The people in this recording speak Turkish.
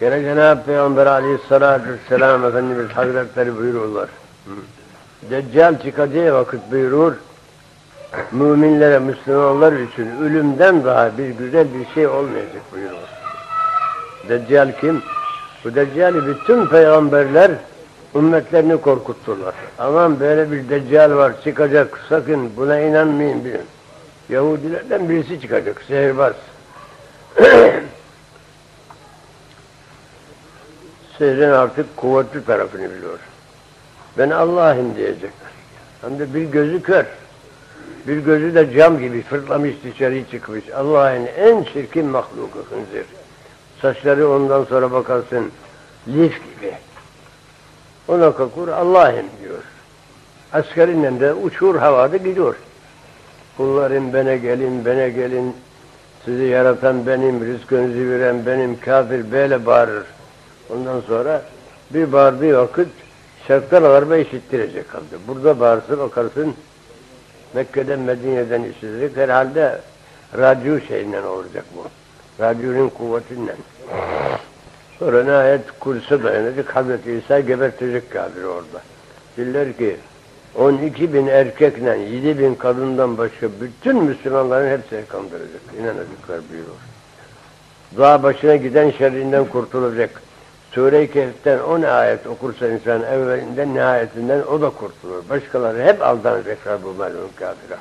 Gene Cenab-ı Peygamber aleyhissalatü vesselam Efendimiz Hazretleri buyuruyorlar. Deccal çıkacağı vakit buyurur, müminlere, Müslümanlar için ölümden daha bir güzel bir şey olmayacak buyurur. Deccal kim? Bu Deccal'i bütün peygamberler ümmetlerini korkuttular. Aman böyle bir Deccal var çıkacak sakın buna inanmayın bilin. Yahudilerden birisi çıkacak, sihirbaz. Sihrin artık kuvvetli tarafını biliyor. Ben Allah'ım diyecekler. Hem de bir gözü kör. Bir gözü de cam gibi fırlamış dışarı çıkmış. Allah'ın en çirkin mahluku hınzır. Saçları ondan sonra bakarsın lif gibi. Ona kalkır Allah'ım diyor. Askerinden de uçur havada gidiyor. Kullarım bana gelin, bana gelin. Sizi yaratan benim, rızkınızı veren benim, kafir böyle bağırır. Ondan sonra bir bağırdığı vakit şartlar alarma işittirecek kaldı. Burada bağırsa bakarsın Mekke'den Medine'den işitirecek. Herhalde radyo şeyinden olacak bu. Radyonun kuvvetinden. Sonra nihayet kursa dayanacak. Hazreti İsa gebertecek kafir orada. Diller ki 12 bin erkekle 7 bin kadından başka bütün Müslümanların hepsini kandıracak. İnanacaklar buyuruyor. Dağ başına giden şerrinden kurtulacak. Sure-i Kehf'ten 10 ayet okursa insan evvelinden nihayetinden o da kurtulur. Başkaları hep aldanacaklar bu melun kafire.